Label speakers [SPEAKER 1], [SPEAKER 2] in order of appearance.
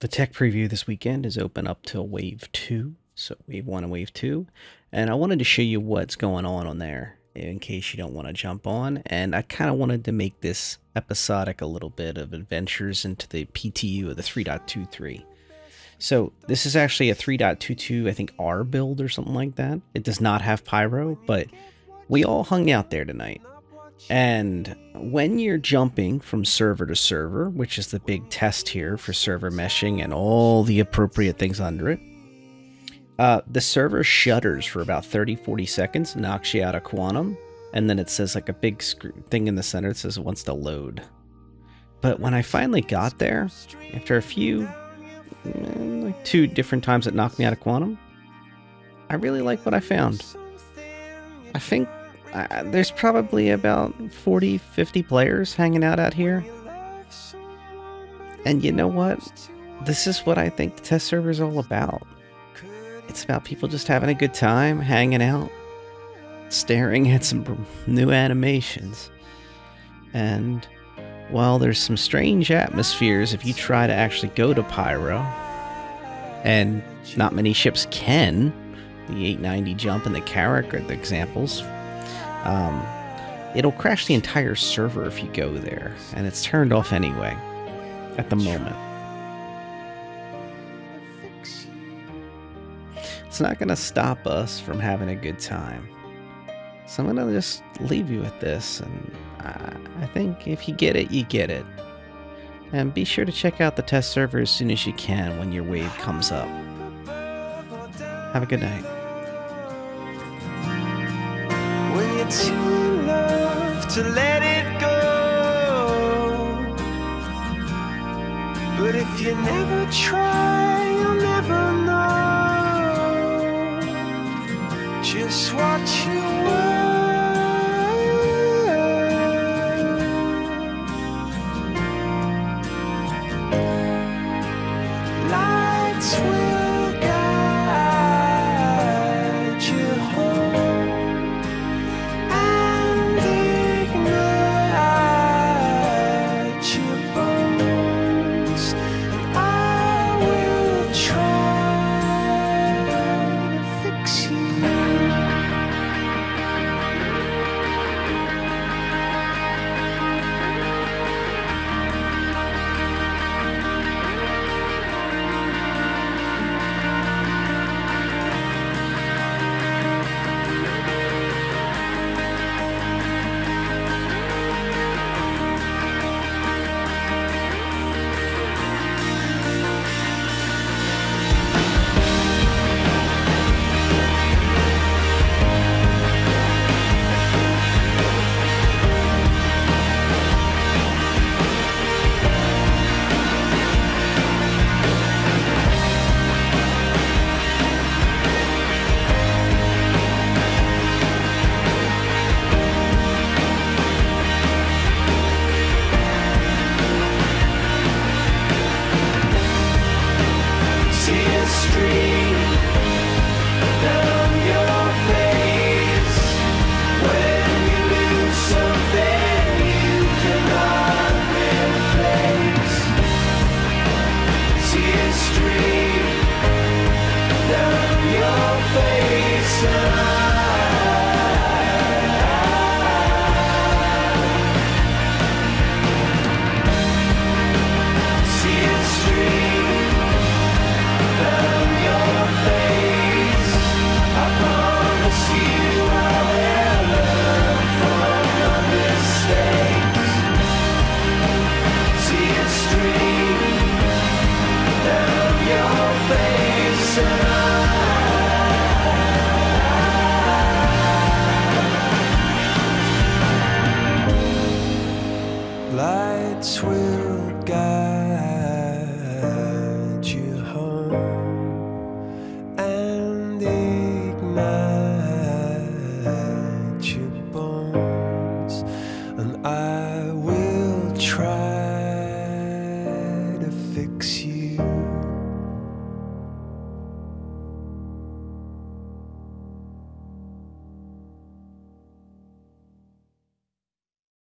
[SPEAKER 1] The tech preview this weekend is open up till Wave 2, so Wave 1 and Wave 2. And I wanted to show you what's going on on there in case you don't want to jump on. And I kind of wanted to make this episodic a little bit of adventures into the PTU of the 3.23. So this is actually a 3.22, I think R build or something like that. It does not have pyro, but we all hung out there tonight. And when you're jumping from server to server, which is the big test here for server meshing and all the appropriate things under it, uh, the server shudders for about 30 40 seconds, knocks you out of quantum, and then it says like a big thing in the center that says it wants to load. But when I finally got there, after a few, mm, like two different times it knocked me out of quantum, I really like what I found. I think uh, there's probably about 40, 50 players hanging out out here. And you know what? This is what I think the test server is all about. It's about people just having a good time, hanging out, staring at some new animations. And while there's some strange atmospheres if you try to actually go to Pyro, and not many ships can, the 890 jump and the Carrack are the examples um, it'll crash the entire server if you go there, and it's turned off anyway at the moment. It's not going to stop us from having a good time. So I'm going to just leave you with this, and I think if you get it, you get it. And be sure to check out the test server as soon as you can when your wave comes up. Have a good night. Too love to let it go. But if you never try, you'll never know just what you were. Lights will